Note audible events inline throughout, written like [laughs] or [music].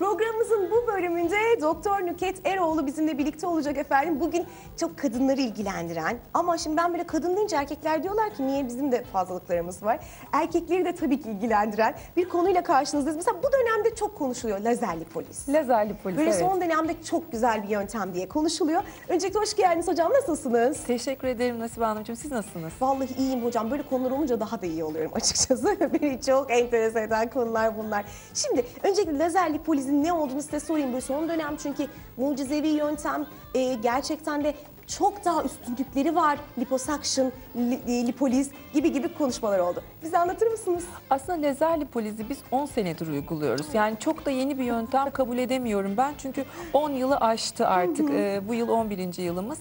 Programımızın bu bölümünde Doktor Nüket Eroğlu bizimle birlikte olacak efendim. Bugün çok kadınları ilgilendiren ama şimdi ben böyle kadın deyince erkekler diyorlar ki niye bizim de fazlalıklarımız var. Erkekleri de tabii ki ilgilendiren bir konuyla karşınızdayız. Mesela bu dönemde çok konuşuluyor lazerli polis. Lazerli polis Böyle evet. son dönemde çok güzel bir yöntem diye konuşuluyor. Öncelikle hoş geldiniz hocam nasılsınız? Teşekkür ederim Nasibe Hanımcığım. Siz nasılsınız? Vallahi iyiyim hocam. Böyle konular olunca daha da iyi oluyorum [laughs] açıkçası. Beni çok enteresan eden konular bunlar. Şimdi öncelikle lazerli polisin ne olduğunu size sorayım. Bu son dönem çünkü mucizevi yöntem e, gerçekten de çok daha üstünlükleri var. Liposuction, li, e, lipoliz gibi gibi konuşmalar oldu. Bize anlatır mısınız? Aslında lazerli polizi biz 10 senedir uyguluyoruz. Yani çok da yeni bir yöntem kabul edemiyorum ben. Çünkü 10 yılı aştı artık. Ee, bu yıl 11. yılımız.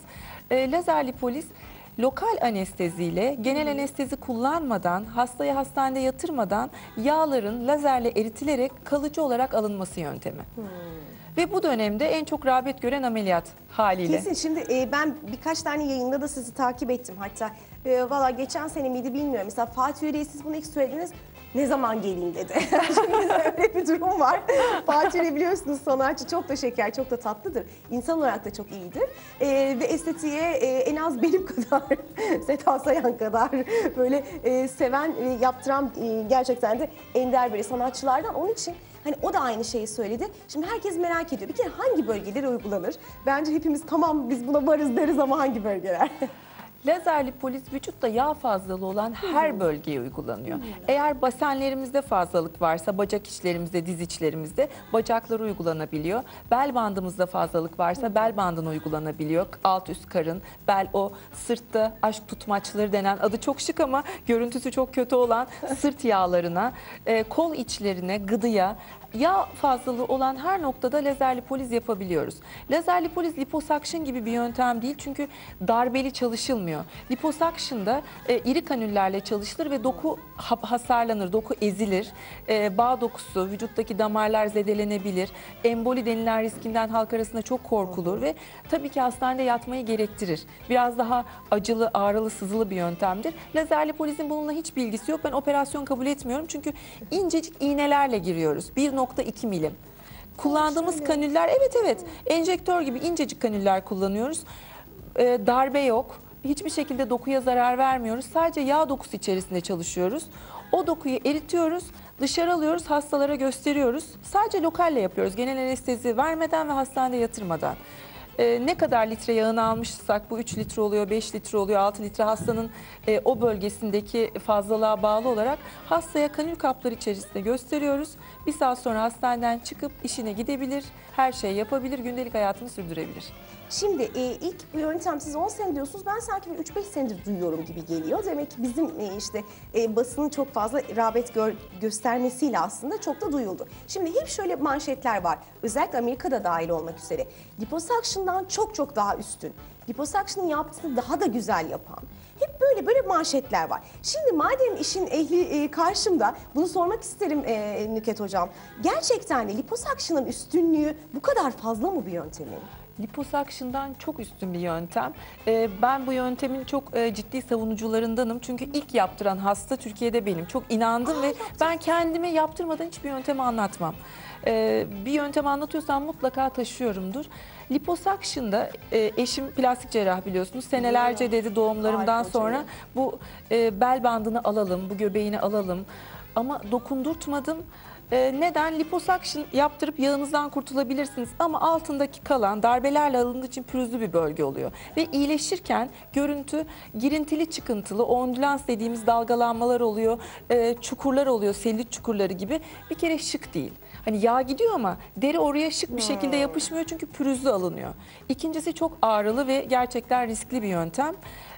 Ee, lazerli polis lokal anesteziyle, genel anestezi kullanmadan, hastayı hastanede yatırmadan yağların lazerle eritilerek kalıcı olarak alınması yöntemi. Ve bu dönemde en çok rağbet gören ameliyat haliyle. Kesin şimdi e, ben birkaç tane yayında da sizi takip ettim. Hatta e, valla geçen sene miydi bilmiyorum. Mesela Fatih Yüreği siz bunu ilk söylediniz. Ne zaman geleyim dedi. [laughs] Şimdi öyle bir durum var. Fatih Yüreği biliyorsunuz sanatçı çok da şeker, çok da tatlıdır. İnsan olarak da çok iyidir. E, ve estetiğe e, en az benim [laughs] kadar, Seda Sayan kadar böyle e, seven ve yaptıran e, gerçekten de ender bir sanatçılardan. Onun için Hani o da aynı şeyi söyledi. Şimdi herkes merak ediyor. Bir kere hangi bölgeler uygulanır? Bence hepimiz tamam biz buna varız deriz ama hangi bölgeler? [laughs] Lazerli polis vücutta yağ fazlalığı olan her bölgeye uygulanıyor. Eğer basenlerimizde fazlalık varsa bacak içlerimizde, diz içlerimizde bacaklara uygulanabiliyor. Bel bandımızda fazlalık varsa bel bandına uygulanabiliyor. Alt üst karın, bel o sırtta aşk tutmaçları denen adı çok şık ama görüntüsü çok kötü olan sırt yağlarına, e, kol içlerine, gıdıya yağ fazlalığı olan her noktada lazerli poliz yapabiliyoruz. Lazerli poliz liposuction gibi bir yöntem değil çünkü darbeli çalışılmıyor. Liposuction'da e, iri kanüllerle çalışılır ve doku ha- hasarlanır, doku ezilir. E, bağ dokusu, vücuttaki damarlar zedelenebilir. Emboli denilen riskinden halk arasında çok korkulur ve tabii ki hastanede yatmayı gerektirir. Biraz daha acılı, ağrılı, sızılı bir yöntemdir. Lazerli polizin bununla hiç bilgisi yok. Ben operasyon kabul etmiyorum çünkü incecik iğnelerle giriyoruz. 1.2 milim. Kullandığımız kanüller evet evet enjektör gibi incecik kanüller kullanıyoruz. Ee, darbe yok. Hiçbir şekilde dokuya zarar vermiyoruz. Sadece yağ dokusu içerisinde çalışıyoruz. O dokuyu eritiyoruz, dışarı alıyoruz, hastalara gösteriyoruz. Sadece lokalle yapıyoruz. Genel anestezi vermeden ve hastanede yatırmadan. Ee, ne kadar litre yağını almışsak bu 3 litre oluyor, 5 litre oluyor, 6 litre hastanın e, o bölgesindeki fazlalığa bağlı olarak hastaya kanül kapları içerisinde gösteriyoruz. Bir saat sonra hastaneden çıkıp işine gidebilir, her şeyi yapabilir, gündelik hayatını sürdürebilir. Şimdi e, ilk bu yöntem siz 10 sene diyorsunuz. Ben sanki bir 3-5 senedir duyuyorum gibi geliyor. Demek ki bizim e, işte e, basının çok fazla rağbet gör- göstermesiyle aslında çok da duyuldu. Şimdi hep şöyle manşetler var. Özellikle Amerika'da dahil olmak üzere. Liposuction'dan çok çok daha üstün. Liposuction'ın yaptığını daha da güzel yapan. Hep böyle böyle manşetler var. Şimdi madem işin ehli e, karşımda bunu sormak isterim e, Nüket Hocam. Gerçekten de liposuction'ın üstünlüğü bu kadar fazla mı bir yöntemin? Liposuction'dan çok üstün bir yöntem. Ee, ben bu yöntemin çok e, ciddi savunucularındanım. Çünkü ilk yaptıran hasta Türkiye'de benim. Çok inandım ve ben kendime yaptırmadan hiçbir yöntemi anlatmam. Ee, bir yöntem anlatıyorsam mutlaka taşıyorumdur. Liposuction'da e, eşim plastik cerrah biliyorsunuz. Senelerce dedi doğumlarımdan Harika sonra hocam. bu e, bel bandını alalım, bu göbeğini alalım. Ama dokundurtmadım. Ee, neden? Liposuction yaptırıp yağınızdan kurtulabilirsiniz ama altındaki kalan darbelerle alındığı için pürüzlü bir bölge oluyor. Ve iyileşirken görüntü girintili çıkıntılı, ondülans dediğimiz dalgalanmalar oluyor, e, çukurlar oluyor, selülit çukurları gibi. Bir kere şık değil. Hani yağ gidiyor ama deri oraya şık bir şekilde yapışmıyor çünkü pürüzlü alınıyor. İkincisi çok ağrılı ve gerçekten riskli bir yöntem.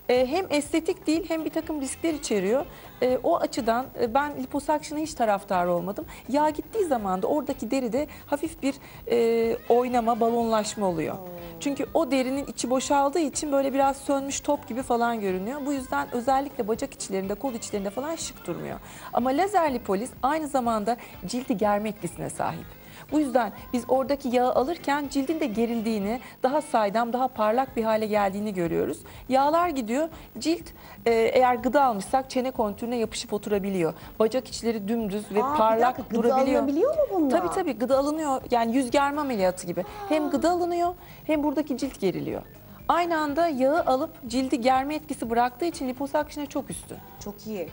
E, hem estetik değil hem bir takım riskler içeriyor. E, o açıdan e, ben liposuction'a hiç taraftar olmadım. Yağ gittiği zaman da oradaki deride hafif bir e, oynama, balonlaşma oluyor. Çünkü o derinin içi boşaldığı için böyle biraz sönmüş top gibi falan görünüyor. Bu yüzden özellikle bacak içlerinde, kol içlerinde falan şık durmuyor. Ama lazerli polis aynı zamanda cildi germe etkisine sahip. Bu yüzden biz oradaki yağı alırken cildin de gerildiğini, daha saydam, daha parlak bir hale geldiğini görüyoruz. Yağlar gidiyor, cilt e, eğer gıda almışsak çene kontürüne yapışıp oturabiliyor. Bacak içleri dümdüz ve Aa, parlak dakika, gıda durabiliyor. alınabiliyor mu bunlar? Tabii tabii gıda alınıyor. Yani yüz germe ameliyatı gibi. Hem gıda alınıyor hem buradaki cilt geriliyor. Aynı anda yağı alıp cildi germe etkisi bıraktığı için liposakşine çok üstün. Çok iyi.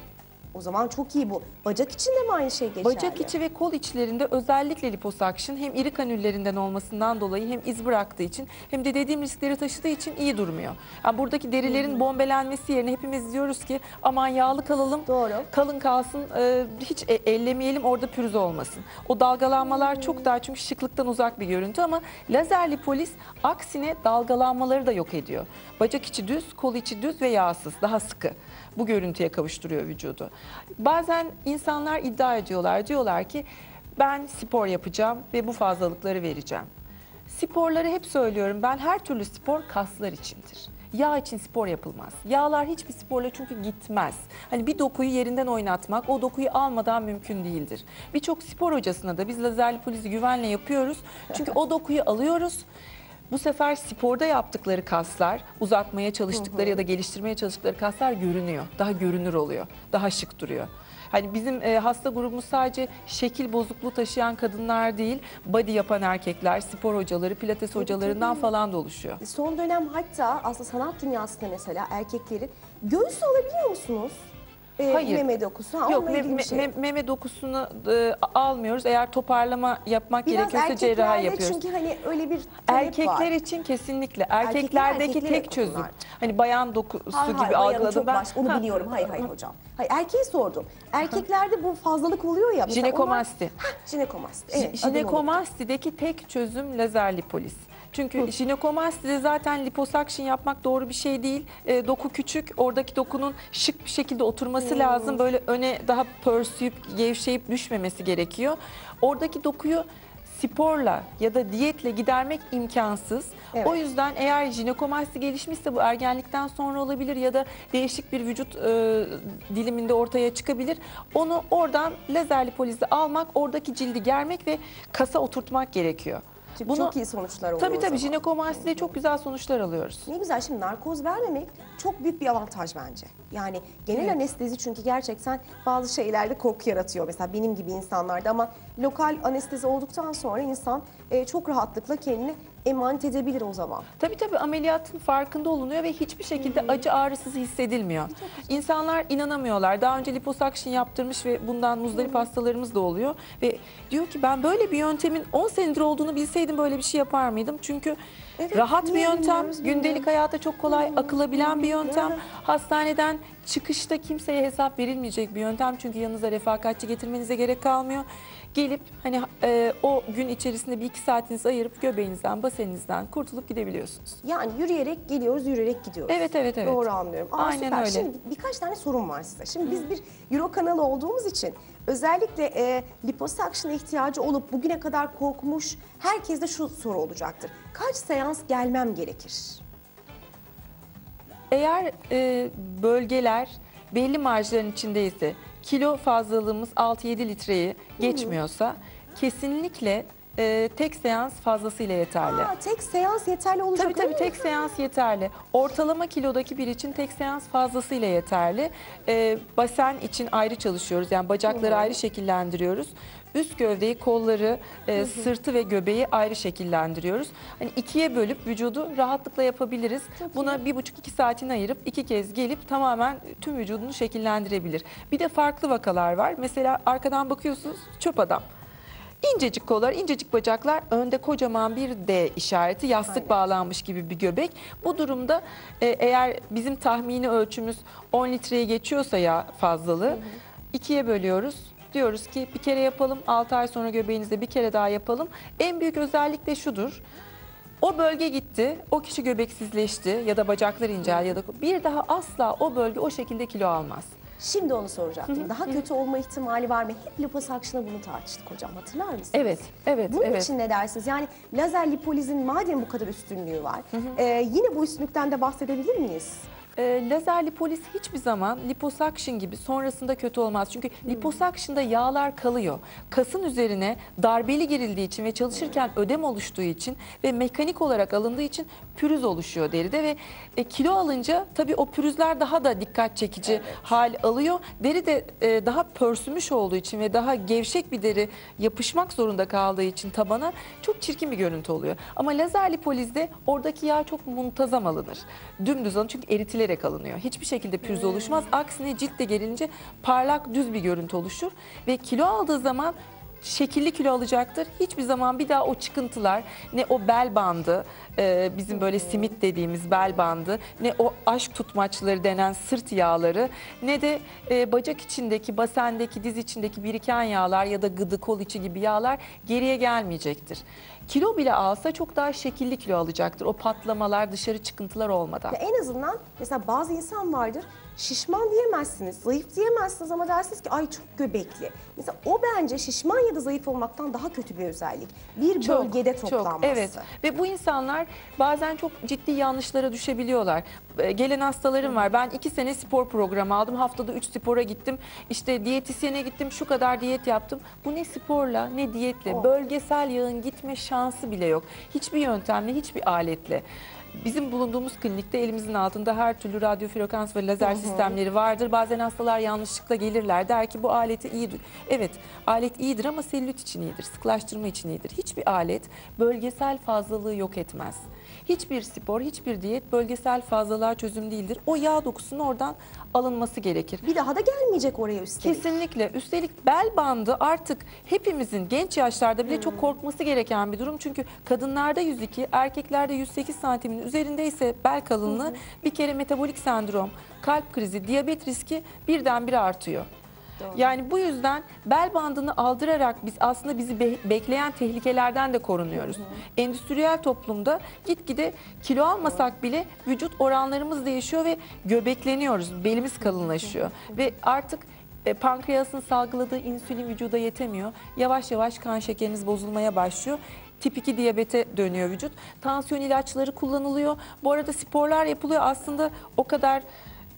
O zaman çok iyi bu. Bacak için de mi aynı şey geçerli? Bacak içi ve kol içlerinde özellikle liposakşın hem iri kanüllerinden olmasından dolayı hem iz bıraktığı için hem de dediğim riskleri taşıdığı için iyi durmuyor. Yani buradaki derilerin bombelenmesi yerine hepimiz diyoruz ki aman yağlı kalalım, Doğru. kalın kalsın, e, hiç e- ellemeyelim orada pürüz olmasın. O dalgalanmalar çok daha çünkü şıklıktan uzak bir görüntü ama lazer lipolis aksine dalgalanmaları da yok ediyor. Bacak içi düz, kol içi düz ve yağsız, daha sıkı. Bu görüntüye kavuşturuyor vücudu. Bazen insanlar iddia ediyorlar. Diyorlar ki ben spor yapacağım ve bu fazlalıkları vereceğim. Sporları hep söylüyorum. Ben her türlü spor kaslar içindir. Yağ için spor yapılmaz. Yağlar hiçbir sporla çünkü gitmez. Hani bir dokuyu yerinden oynatmak o dokuyu almadan mümkün değildir. Birçok spor hocasına da biz lazer lipolizi güvenle yapıyoruz. Çünkü o dokuyu alıyoruz. Bu sefer sporda yaptıkları kaslar, uzatmaya çalıştıkları ya da geliştirmeye çalıştıkları kaslar görünüyor. Daha görünür oluyor. Daha şık duruyor. Hani bizim e, hasta grubumuz sadece şekil bozukluğu taşıyan kadınlar değil, body yapan erkekler, spor hocaları, pilates hocalarından falan da oluşuyor. Son dönem hatta aslında sanat dünyasında mesela erkeklerin göğüs alabiliyor musunuz? Ee, Hayır. Meme dokusu. Ha, Yok onunla me- bir şey. me- meme dokusunu e, almıyoruz. Eğer toparlama yapmak Biraz gerekiyorsa cerrahi erkeklerde yapıyoruz. çünkü hani öyle bir Erkekler var. için kesinlikle. Erkekler Erkeklerdeki erkeklere tek çözüm. bunlar. Hani bayan dokusu Hayır, gibi hayır, algıladım ben. başka, onu Ha. biliyorum. Hayır hayır hocam. Hayır erkeğe sordum. Erkeklerde bu fazlalık oluyor ya. Jinekomasti. onlar- Hah, jinekomasti. Evet. Jinekomastideki tek çözüm lazer lipolis. Çünkü jinekomastide zaten liposuction yapmak doğru bir şey değil. E, doku küçük, oradaki dokunun şık bir şekilde oturması lazım. Böyle öne daha pörsüyüp, gevşeyip düşmemesi gerekiyor. Oradaki dokuyu sporla ya da diyetle gidermek imkansız. Evet. O yüzden eğer jinekomasti gelişmişse bu ergenlikten sonra olabilir ya da değişik bir vücut e, diliminde ortaya çıkabilir. Onu oradan lazer lipolizle almak, oradaki cildi germek ve kasa oturtmak gerekiyor. Çünkü çok iyi sonuçlar oluyor Tabii tabii jinekomastide çok güzel sonuçlar alıyoruz. Ne güzel şimdi narkoz vermemek çok büyük bir avantaj bence. Yani genel Evet. anestezi çünkü gerçekten bazı şeylerde korku yaratıyor. Mesela benim gibi insanlarda ama lokal anestezi olduktan sonra insan e, çok rahatlıkla kendini emanet edebilir o zaman. Tabii tabii ameliyatın farkında olunuyor ve hiçbir şekilde acı ağrısız hissedilmiyor. İnsanlar inanamıyorlar. Daha önce liposuction yaptırmış ve bundan muzdarip hastalarımız da oluyor. Ve diyor ki ben böyle bir yöntemin 10 senedir olduğunu bilseydim böyle bir şey yapar mıydım? Çünkü Evet, rahat bir yöntem, gündelik hayata çok kolay akılabilen bir yöntem. Hastaneden çıkışta kimseye hesap verilmeyecek bir yöntem. Çünkü yanınıza refakatçi getirmenize gerek kalmıyor. Gelip hani e, o gün içerisinde bir iki saatinizi ayırıp göbeğinizden, baseninizden kurtulup gidebiliyorsunuz. Yani yürüyerek geliyoruz, yürüyerek gidiyoruz. Evet evet evet. Doğru anlıyorum. Aa, Aynen süper. öyle. Şimdi birkaç tane sorun var size. Şimdi biz bir Euro kanalı olduğumuz için özellikle e, liposuction ihtiyacı olup bugüne kadar korkmuş herkeste şu soru olacaktır. Kaç seans gelmem gerekir? Eğer e, bölgeler belli marjların içindeyse, kilo fazlalığımız 6-7 litreyi geçmiyorsa kesinlikle e, tek seans fazlasıyla yeterli. Aa, tek seans yeterli olacak Tabii tabii tek seans yeterli. Ortalama kilodaki bir için tek seans fazlasıyla yeterli. Ee, basen için ayrı çalışıyoruz. Yani bacakları ayrı şekillendiriyoruz. Üst gövdeyi, kolları, e, sırtı ve göbeği ayrı şekillendiriyoruz. Hani ikiye bölüp vücudu rahatlıkla yapabiliriz. Buna bir buçuk iki saatini ayırıp iki kez gelip tamamen tüm vücudunu şekillendirebilir. Bir de farklı vakalar var. Mesela arkadan bakıyorsunuz çöp adam. İncecik kollar, incecik bacaklar, önde kocaman bir D işareti, yastık Aynen. bağlanmış gibi bir göbek. Bu durumda e, eğer bizim tahmini ölçümüz 10 litreye geçiyorsa ya fazlalığı, ikiye bölüyoruz. Diyoruz ki bir kere yapalım, 6 ay sonra göbeğinizde bir kere daha yapalım. En büyük özellik de şudur. O bölge gitti, o kişi göbeksizleşti ya da bacaklar inceldi ya da bir daha asla o bölge o şekilde kilo almaz. Şimdi onu soracaktım. Daha kötü olma ihtimali var mı? Hep liposuction'da bunu tartıştık hocam. Hatırlar mısınız? Evet, evet, Bunun evet. için ne dersiniz? Yani lazer lipolizin madem bu kadar üstünlüğü var, e, yine bu üstünlükten de bahsedebilir miyiz? E, lazer lipoliz hiçbir zaman liposuction gibi sonrasında kötü olmaz. Çünkü liposuction'da yağlar kalıyor. Kasın üzerine darbeli girildiği için ve çalışırken ödem oluştuğu için ve mekanik olarak alındığı için pürüz oluşuyor deride ve e, kilo alınca tabii o pürüzler daha da dikkat çekici hal alıyor. Deri de e, daha pörsümüş olduğu için ve daha gevşek bir deri yapışmak zorunda kaldığı için tabana çok çirkin bir görüntü oluyor. Ama lazer lipolizde oradaki yağ çok muntazam alınır. Dümdüz alınır çünkü eritilerek alınıyor. Hiçbir şekilde pürüz oluşmaz. Aksine ciltte gerilince parlak düz bir görüntü oluşur ve kilo aldığı zaman şekilli kilo alacaktır. Hiçbir zaman bir daha o çıkıntılar ne o bel bandı e, bizim böyle simit dediğimiz bel bandı ne o aşk tutmaçları denen sırt yağları ne de e, bacak içindeki basendeki diz içindeki biriken yağlar ya da gıdı kol içi gibi yağlar geriye gelmeyecektir. Kilo bile alsa çok daha şekilli kilo alacaktır. O patlamalar dışarı çıkıntılar olmadan. Ya en azından mesela bazı insan vardır şişman diyemezsiniz, zayıf diyemezsiniz ama dersiniz ki ay çok göbekli. Mesela o bence şişman ya da zayıf olmaktan daha kötü bir özellik. Bir bölgede toplanması. Çok, evet. Ve bu insanlar bazen çok ciddi yanlışlara düşebiliyorlar. Ee, Gelen hastalarım var. Ben iki sene spor programı aldım. Haftada üç spora gittim. İşte diyetisyene gittim. Şu kadar diyet yaptım. Bu ne sporla ne diyetle. Oh. Bölgesel yağın gitme şansı bile yok. Hiçbir yöntemle, hiçbir aletle. Bizim bulunduğumuz klinikte elimizin altında her türlü radyo frekans ve lazer sistemleri vardır. Bazen hastalar yanlışlıkla gelirler der ki bu aleti iyi. Evet alet iyidir ama selülit için iyidir, sıklaştırma için iyidir. Hiçbir alet bölgesel fazlalığı yok etmez. Hiçbir spor, hiçbir diyet bölgesel fazlalığa çözüm değildir. O yağ dokusunun oradan alınması gerekir. Bir daha da gelmeyecek oraya üstelik. Kesinlikle. Üstelik bel bandı artık hepimizin genç yaşlarda bile çok korkması gereken bir durum. Çünkü kadınlarda 102, erkeklerde 108 santimin üzerindeyse bel kalınlığı bir kere metabolik sendrom, kalp krizi, diyabet riski birdenbire artıyor. Yani bu yüzden bel bandını aldırarak biz aslında bizi be- bekleyen tehlikelerden de korunuyoruz. Endüstriyel toplumda gitgide kilo almasak bile vücut oranlarımız değişiyor ve göbekleniyoruz. Belimiz kalınlaşıyor ve artık e, pankreasın salgıladığı insülin vücuda yetemiyor. Yavaş yavaş kan şekeriniz bozulmaya başlıyor. Tip 2 diyabete dönüyor vücut. Tansiyon ilaçları kullanılıyor. Bu arada sporlar yapılıyor. Aslında o kadar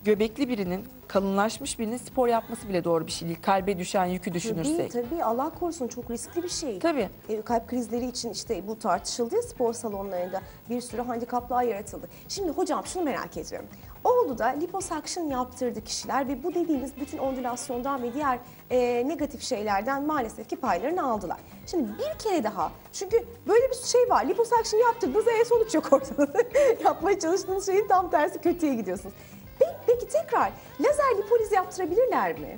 göbekli birinin, kalınlaşmış birinin spor yapması bile doğru bir şey değil. Kalbe düşen yükü Tabii düşünürsek. tabii Allah korusun çok riskli bir şey. Tabii. E, kalp krizleri için işte bu tartışıldı ya spor salonlarında bir sürü handikaplar yaratıldı. Şimdi hocam şunu merak ediyorum. Oldu da liposuction yaptırdı kişiler ve bu dediğimiz bütün ondülasyondan ve diğer e, negatif şeylerden maalesef ki paylarını aldılar. Şimdi bir kere daha çünkü böyle bir şey var liposuction yaptırdınız e sonuç yok ortada. [laughs] Yapmaya çalıştığınız şeyin tam tersi kötüye gidiyorsunuz. Peki, tekrar lazer lipoliz yaptırabilirler mi?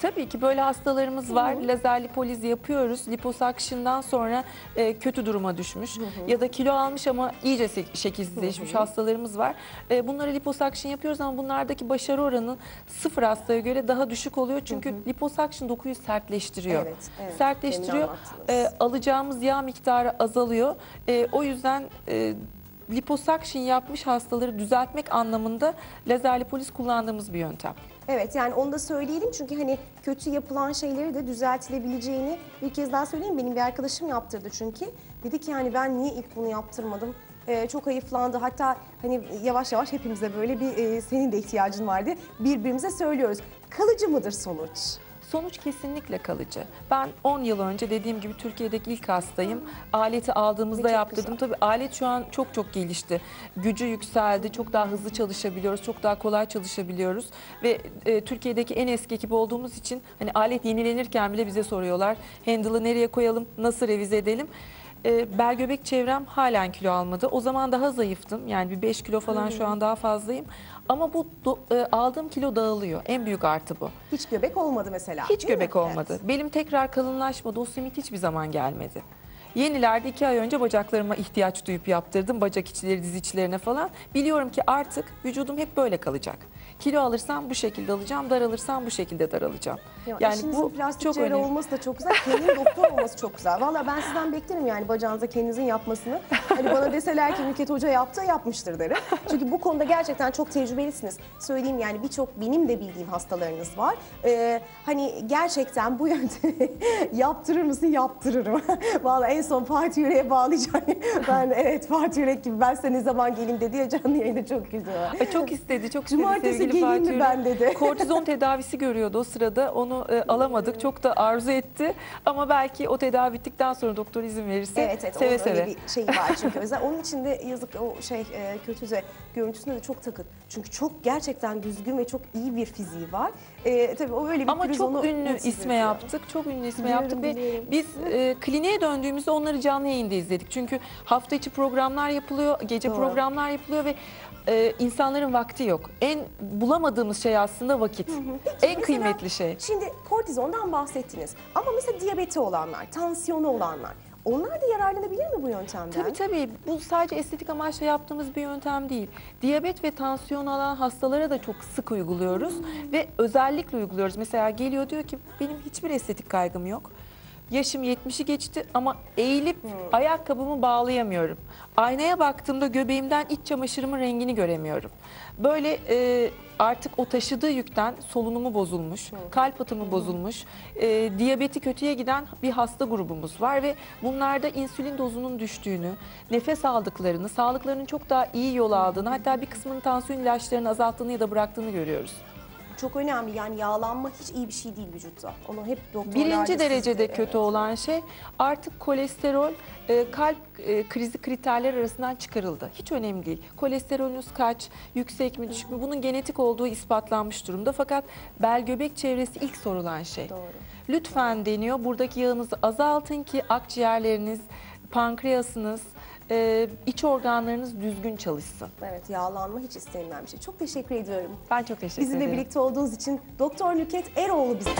Tabii ki böyle hastalarımız var. Lazer lipoliz yapıyoruz. Liposuction'dan sonra e, kötü duruma düşmüş ya da kilo almış ama iyice şekilsizleşmiş hastalarımız var. E, bunlara liposuction yapıyoruz ama bunlardaki başarı oranı sıfır hastaya göre daha düşük oluyor. Çünkü liposuction dokuyu sertleştiriyor. Evet, evet. Sertleştiriyor. E, alacağımız yağ miktarı azalıyor. E, o yüzden e, liposuction yapmış hastaları düzeltmek anlamında lazer lipoliz kullandığımız bir yöntem. Evet yani onu da söyleyelim çünkü hani kötü yapılan şeyleri de düzeltilebileceğini bir kez daha söyleyeyim. Benim bir arkadaşım yaptırdı çünkü. Dedi ki yani ben niye ilk bunu yaptırmadım? Ee, çok hayıflandı. Hatta hani yavaş yavaş hepimize böyle bir e, senin de ihtiyacın vardı. Birbirimize söylüyoruz. Kalıcı mıdır sonuç? Sonuç kesinlikle kalıcı. Ben 10 yıl önce dediğim gibi Türkiye'deki ilk hastayım. Aleti aldığımızda çok yaptırdım. Tabii alet şu an çok çok gelişti. Gücü yükseldi. Çok daha hızlı çalışabiliyoruz. Çok daha kolay çalışabiliyoruz. Ve e, Türkiye'deki en eski ekip olduğumuz için hani alet yenilenirken bile bize soruyorlar. Handle'ı nereye koyalım? Nasıl revize edelim? E, bel göbek çevrem halen kilo almadı. O zaman daha zayıftım. Yani bir 5 kilo falan şu an daha fazlayım. Ama bu do- e, aldığım kilo dağılıyor. En büyük artı bu. Hiç göbek olmadı mesela. Hiç değil mi? göbek olmadı. Evet. Belim tekrar kalınlaşmadı. O simit hiçbir zaman gelmedi. Yenilerde iki ay önce bacaklarıma ihtiyaç duyup yaptırdım. Bacak içleri, diz içlerine falan. Biliyorum ki artık vücudum hep böyle kalacak. Kilo alırsam bu şekilde alacağım, daralırsam bu şekilde daralacağım. Ya yani bu plastik çok cerrah olması da çok güzel. Kendin doktor [laughs] olması çok güzel. Valla ben sizden beklerim yani bacağınıza kendinizin yapmasını. Hani bana deseler ki Nüket Hoca yaptı, yapmıştır derim. Çünkü bu konuda gerçekten çok tecrübelisiniz. Söyleyeyim yani birçok benim de bildiğim hastalarınız var. Ee, hani gerçekten bu yöntemi [laughs] yaptırır mısın? Yaptırırım. [laughs] Valla en en son Fatih Yürek'e bağlayacağım. [laughs] ben evet Fatih Yürek gibi ben size ne zaman geleyim dedi ya canlı yayında çok güldü. Ay, çok istedi, çok istedi Cumartesi sevgili geleyim mi ben dedi. [laughs] Kortizon tedavisi görüyordu o sırada. Onu e, alamadık. Çok da arzu etti. Ama belki o tedavi bittikten sonra doktor izin verirse Evet evet seve seve. bir şeyi var [laughs] çünkü özel. Onun için de yazık o şey e, kötü de görüntüsüne de çok takın. Çünkü çok gerçekten düzgün ve çok iyi bir fiziği var. E, tabii o öyle bir Ama çok ünlü isme yaptık. Çok ünlü isme Biliyorum, yaptık ve biz e, kliniğe döndüğümüzde onları canlı yayında izledik. Çünkü hafta içi programlar yapılıyor, gece Doğru. programlar yapılıyor ve e, insanların vakti yok. En bulamadığımız şey aslında vakit. Peki, en mesela kıymetli şey. Şimdi kortizondan bahsettiniz. Ama mesela diyabeti olanlar, tansiyonu olanlar onlar da yararlanabilir mi bu yöntemden? Tabii tabii. Bu sadece estetik amaçla yaptığımız bir yöntem değil. Diyabet ve tansiyon alan hastalara da çok sık uyguluyoruz ve özellikle uyguluyoruz. Mesela geliyor diyor ki benim hiçbir estetik kaygım yok. Yaşım 70'i geçti ama eğilip ayakkabımı bağlayamıyorum. Aynaya baktığımda göbeğimden iç çamaşırımın rengini göremiyorum. Böyle e, artık o taşıdığı yükten solunumu bozulmuş, kalp atımı bozulmuş, e, diyabeti kötüye giden bir hasta grubumuz var ve bunlarda insülin dozunun düştüğünü, nefes aldıklarını, sağlıklarının çok daha iyi yol aldığını, hatta bir kısmının tansiyon ilaçlarını azalttığını ya da bıraktığını görüyoruz. Çok önemli yani yağlanma hiç iyi bir şey değil vücutta. Onu hep doktorlar Birinci derecede de- kötü olan şey artık kolesterol e, kalp e, krizi kriterler arasından çıkarıldı. Hiç önemli değil. Kolesterolünüz kaç, yüksek mi düşük mü bunun genetik olduğu ispatlanmış durumda. Fakat bel göbek çevresi ilk sorulan şey. Doğru. Lütfen deniyor buradaki yağınızı azaltın ki akciğerleriniz, pankreasınız, e, iç organlarınız düzgün çalışsın. Evet yağlanma hiç istenilen bir şey. Çok teşekkür ediyorum. Ben çok teşekkür Bizimle ederim. birlikte olduğunuz için Doktor Nüket Eroğlu bize.